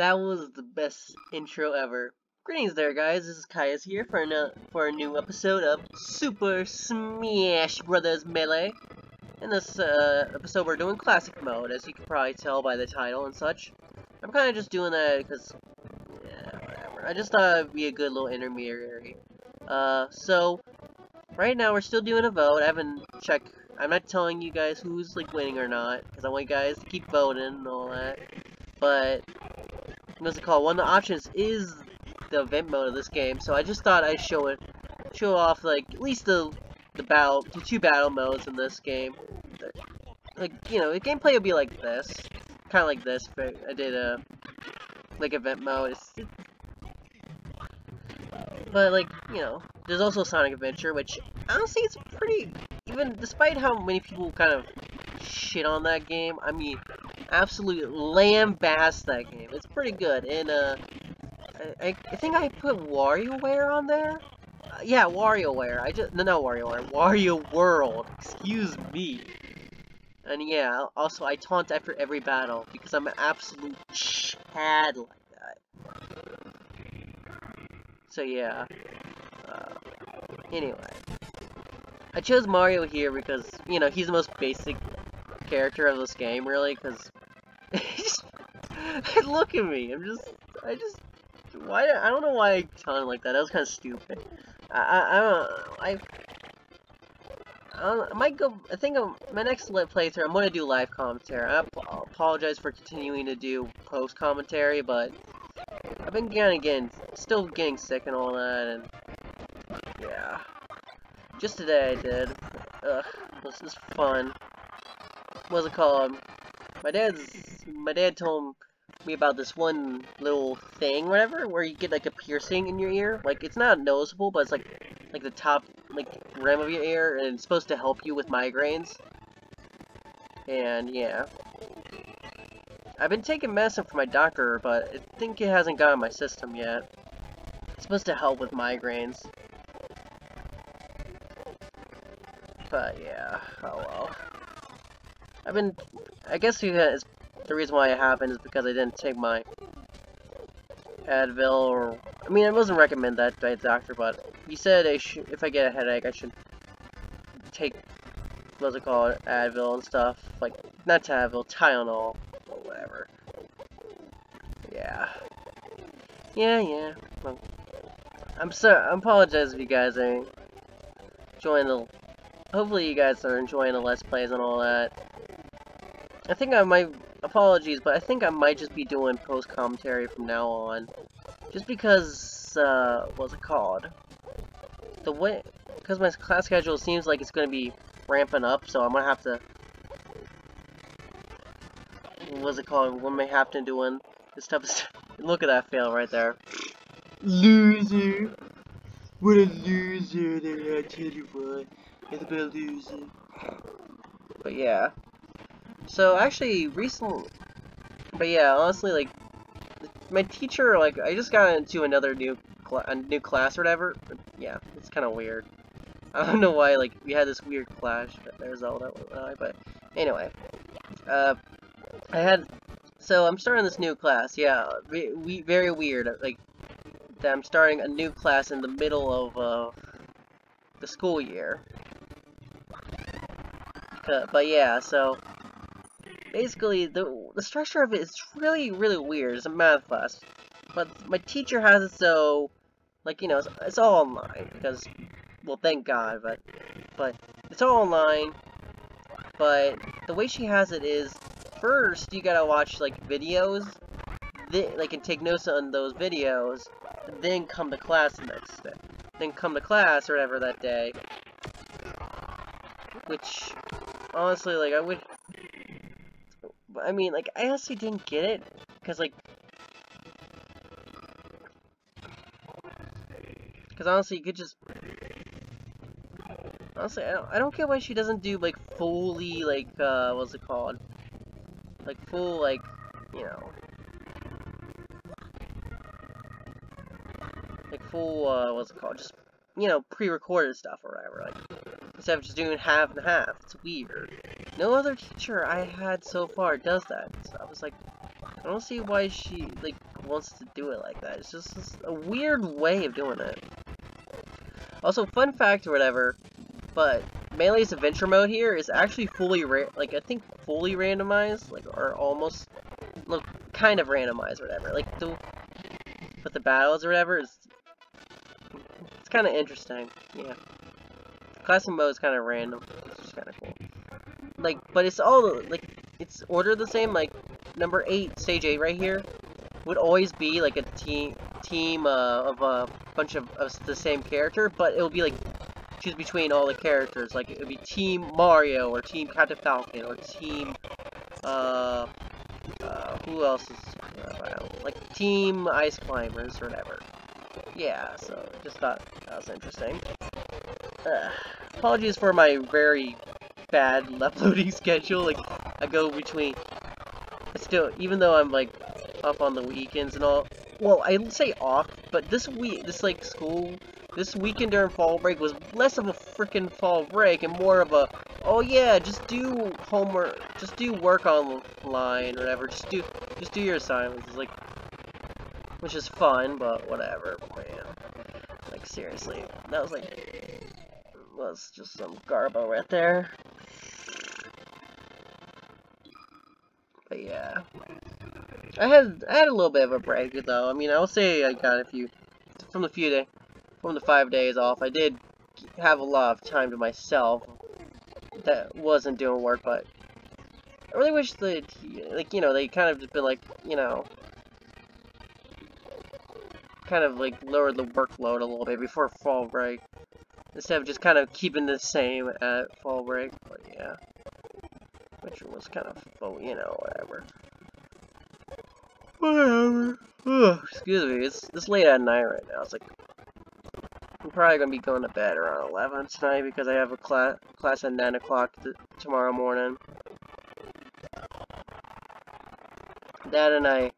That was the best intro ever. Greetings there guys, this is Kaius here for, a for a new episode of Super Smash Brothers Melee. In this uh, episode we're doing Classic Mode, as you can probably tell by the title and such. I'm kind of just doing that because, yeah, whatever. I just thought it'd be a good little intermediary. Uh, so, right now we're still doing a vote. I haven't checked, I'm not telling you guys who's like winning or not, because I want you guys to keep voting and all that. But, what's it called? One of the options is the event mode of this game, so I just thought I'd show it, show off like at least the the battle, the two battle modes in this game. Like you know, the gameplay will be like this, kind of like this. But I did a like event mode. It's, but like you know, there's also Sonic Adventure, which honestly it's pretty. Even despite how many people kind of shit on that game, I mean, absolutely lambast that game. It's pretty good, and uh, I, I think I put WarioWare on there. Uh, yeah, WarioWare. I just no, no WarioWare. Wario World. Excuse me. And yeah, also I taunt after every battle because I'm an absolute chad like that. So yeah. Uh, anyway, I chose Mario here because you know he's the most basic character of this game, really. Because look at me. I'm just, I just why? I don't know why I sounded like that. That was kind of stupid. I, I, I don't. I. I, might go. I think I'm, my next playthrough, I'm gonna do live commentary. I apologize for continuing to do post commentary, but I've been kind of getting, still getting sick and all that, and yeah. Just today I did. Ugh, this is fun. What's it called? Um, my dad's. My dad told me about this one little thing, whatever, where you get like a piercing in your ear. Like it's not noticeable, but it's like like the top like rim of your ear, and it's supposed to help you with migraines. And yeah, I've been taking medicine from my doctor, but I think it hasn't gotten my system yet. It's supposed to help with migraines. But yeah, oh well. I've been, I guess it's the reason why it happened is because I didn't take my Advil or... I mean, I wasn't recommend that by the doctor, but he said I if I get a headache, I should take, what's it called, Advil and stuff. Like, not Advil, Tylenol, or whatever. Yeah. Yeah, yeah. Well, I'm sorry, I apologize if you guys are enjoying the... Hopefully you guys are enjoying the Let's Plays and all that. I think I might apologies, but I think I might just be doing post-commentary from now on. Just because, uh, what's it called? The way, because my class schedule seems like it's going to be ramping up, so I'm going to have to, what's it called, what am I have to doing this type of Look at that fail right there. Loser! What a loser that I tell you what. It's a loser. But yeah. So actually, recently, but yeah, honestly, like my teacher, like I just got into another new a new class or whatever. Yeah, it's kind of weird. I don't know why, like we had this weird clash. But there's all that, but anyway, uh, I had so I'm starting this new class. Yeah, we, we very weird. Like that I'm starting a new class in the middle of uh, the school year. Uh, but yeah, so basically, the, the structure of it is really, really weird. It's a math class. But my teacher has it so, like, you know, it's, it's all online, because, well, thank God, but, but, it's all online, but the way she has it is, first, you gotta watch, like, videos, then, like, and take notes on those videos, then come to class the next day. Then come to class, or whatever, that day, which, honestly, like, I would, I mean, like, I honestly didn't get it, because, like, because honestly, you could just, honestly, I don't, I don't get why she doesn't do, like, fully, like, uh, what's it called, like, full, like, you know, like, full, uh, what's it called, just, you know, pre-recorded stuff or whatever, like, instead of just doing half and half, it's weird. No other teacher I had so far does that. So I was like, I don't see why she, like, wants to do it like that. It's just, just a weird way of doing it. Also, fun fact or whatever, but Melee's adventure mode here is actually fully, like, I think fully randomized, like, or almost, look, kind of randomized or whatever. Like, the, but the battles or whatever is, it's kind of interesting, yeah. Classic mode is kind of random, which is kind of cool. Like, but it's all, like, it's ordered the same, like, number 8, stage 8 right here, would always be, like, a team, team uh, of a bunch of, of the same character, but it will be, like, choose between all the characters, like, it would be Team Mario, or Team Captain Falcon, or Team, uh, uh, who else is, uh, like, Team Ice Climbers, or whatever. Yeah, so, just thought that was interesting. Uh, apologies for my very bad uploading schedule, like, I go between, I still, even though I'm, like, up on the weekends and all, well, I say off, but this week, this, like, school, this weekend during fall break was less of a freaking fall break and more of a, oh yeah, just do homework, just do work online or whatever, just do, just do your assignments, it's like, which is fun, but whatever, man. Like, seriously, that was like, was just some garbo right there. Yeah. I had I had a little bit of a break though. I mean, I'll say I got a few from the few day from the five days off. I did have a lot of time to myself that wasn't doing work, but I really wish that like you know they kind of just been like you know kind of like lowered the workload a little bit before fall break instead of just kind of keeping the same at fall break. But yeah, which was kind of you know whatever. Whatever. Ugh, excuse me, it's, it's late at night right now. It's like, I'm probably going to be going to bed around 11 tonight because I have a class class at 9 o'clock tomorrow morning. Dad and I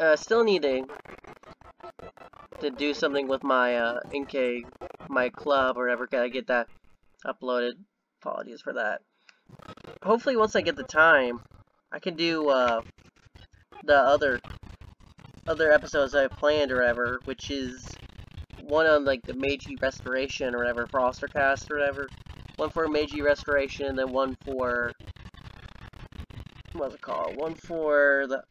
uh, still need to, to do something with my uh, NK, my club or whatever. Gotta get that uploaded. Apologies for that. Hopefully once I get the time, I can do uh, the other other episodes I planned or whatever, which is one on like the Meiji Restoration or whatever, Frostercast or whatever. One for Meiji Restoration, and then one for what's it called? One for the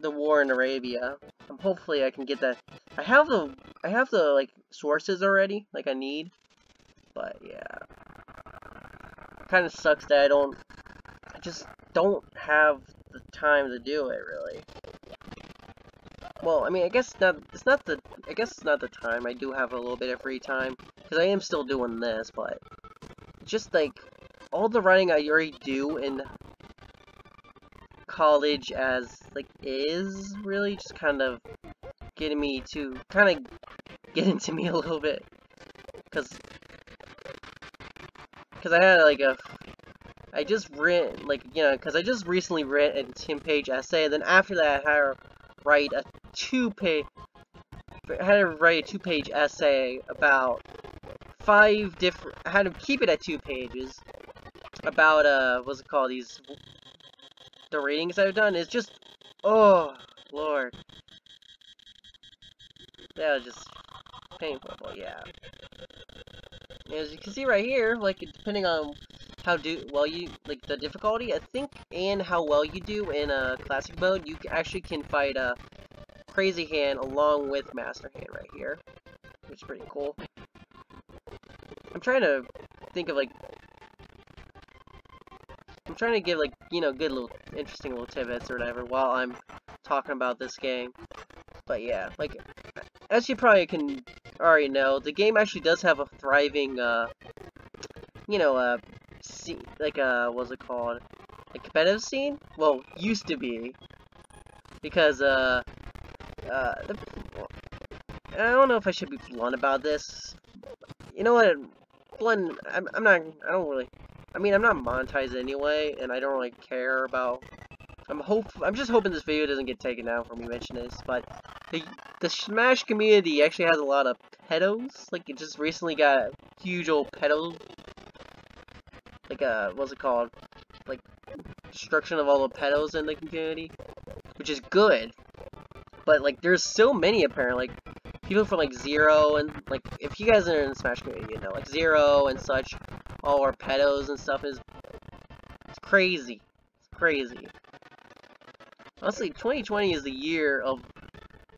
the war in Arabia. Um, hopefully I can get that. I have the I have the like sources already, like I need. But yeah, kind of sucks that I don't. Just don't have the time to do it, really. Well, I mean, I guess not, it's not the, I guess it's not the time, I do have a little bit of free time, because I am still doing this, but, just like, all the writing I already do in college as, like, is really just kind of getting me to, kind of get into me a little bit, because, because I had, like, a I just read, like, you know, because I just recently read a 10-page essay, and then after that, I had to write a two-page, had to write a two-page essay about five different, I had to keep it at two pages, about, uh, what's it called, these, the ratings I've done, is just, oh, lord. That was just painful, yeah. As you can see right here, like, depending on how do well you like the difficulty I think and how well you do in a classic mode you actually can fight a crazy hand along with master hand right here which is pretty cool. I'm trying to think of like I'm trying to give like you know good little interesting little tidbits or whatever while I'm talking about this game. But yeah like as you probably can already know the game actually does have a thriving uh you know, uh, scene, like a, uh, what's it called? A competitive scene? Well, used to be. Because, uh, uh, I don't know if I should be blunt about this. You know what? Blunt, I'm, I'm not, I don't really, I mean, I'm not monetized anyway, and I don't really care about, I'm hope, I'm just hoping this video doesn't get taken down for me mentioning this, but the, the Smash community actually has a lot of pedos, like, it just recently got a huge old pedo like uh what's it called like destruction of all the pedos in the community which is good but like there's so many apparently. Like people from like Zero and like if you guys are in the Smash community, you know, like Zero and such, all our pedos and stuff is it's crazy. It's crazy. Honestly, 2020 is the year of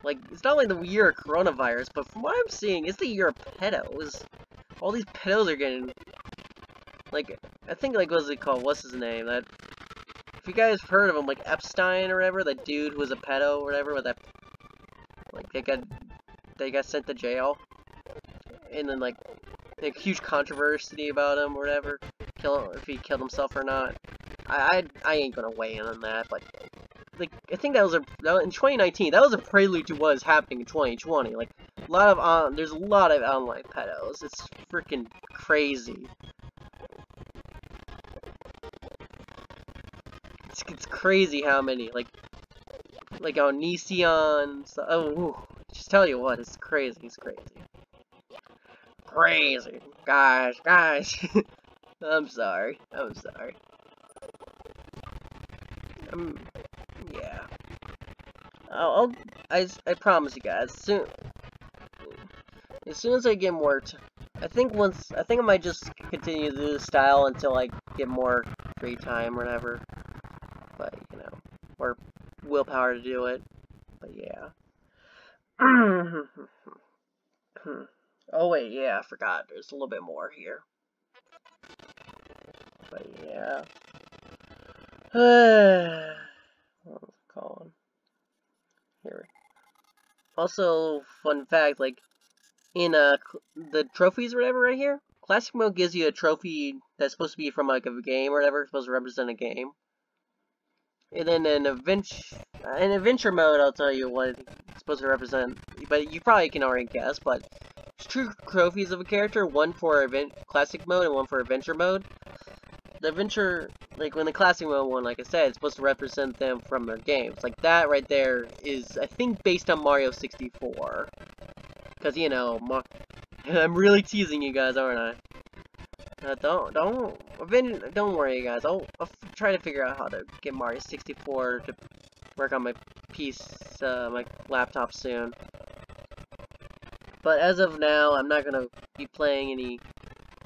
like it's not like the year of coronavirus, but from what I'm seeing, it's the year of pedos. All these pedos are getting like I think like what's it called? What's his name? That if you guys heard of him, like Epstein or whatever, that dude who was a pedo or whatever, with that like they got they got sent to jail, and then like like huge controversy about him or whatever, kill if he killed himself or not. I I, I ain't gonna weigh in on that, but like I think that was a that in 2019. That was a prelude to what is happening in 2020. Like a lot of on, there's a lot of online pedos. It's freaking crazy. It's, it's crazy how many like like on Neon. So, oh, just tell you what, it's crazy. It's crazy. Crazy, guys, guys. I'm sorry. I'm sorry. I'm yeah. I'll, I'll I, I promise you guys, soon, as soon as I get more, I think once, I think I might just continue this style until I get more free time or whatever, or willpower to do it, but yeah. oh wait, yeah, I forgot, there's a little bit more here. But yeah. calling. Here. Also, fun fact, like, in uh, the trophies or whatever right here, Classic Mode gives you a trophy that's supposed to be from, like, a game or whatever, supposed to represent a game. And then in adventure, in adventure mode, I'll tell you what it's supposed to represent. But you probably can already guess, but it's two trophies of a character, one for event classic mode and one for adventure mode the adventure, like when the classic mode one, like I said, it's supposed to represent them from their games. Like that right there is, I think, based on Mario 64. Because, you know, I'm really teasing you guys, aren't I? Uh, don't, don't, don't worry, guys. I'll, I'll try to figure out how to get Mario 64 to work on my piece, uh, my laptop soon. But as of now, I'm not gonna be playing any,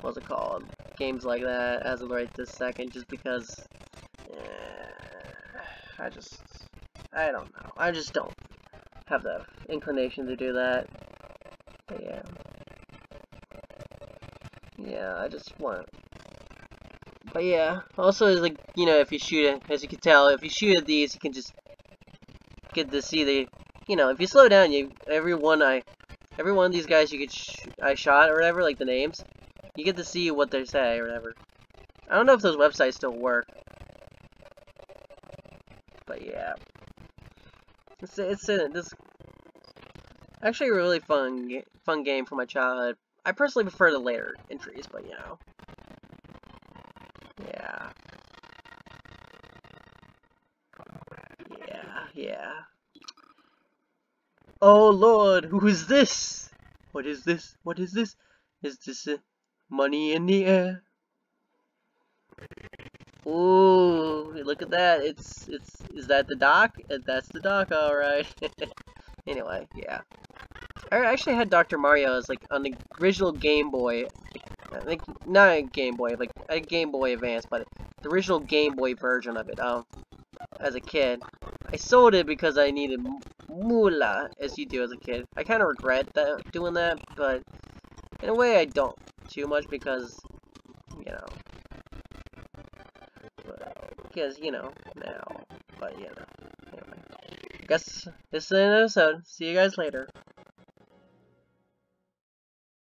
what's it called, games like that as of right this second, just because eh, I just, I don't know. I just don't have the inclination to do that. But yeah. Yeah, I just want But yeah, also is like, you know, if you shoot it, as you can tell, if you shoot at these, you can just get to see the, you know, if you slow down, you, every one I, every one of these guys you could, sh I shot or whatever, like the names, you get to see what they say or whatever. I don't know if those websites still work. But yeah. It's it's a, this actually a really fun fun game for my childhood. I personally prefer the later entries, but you know. Yeah. Yeah, yeah. Oh lord, who is this? What is this? What is this? Is this a Money in the air. Ooh, look at that. It's, it's, is that the Doc? Uh, that's the Doc, alright. anyway, yeah. I actually had Dr. Mario as, like, on the original Game Boy. Like, not a Game Boy, like, a Game Boy Advance, but the original Game Boy version of it, um, as a kid. I sold it because I needed moolah, as you do as a kid. I kind of regret that doing that, but in a way I don't too much because, you know, because, you know, now, but, you know, anyway. I guess this is the episode. See you guys later.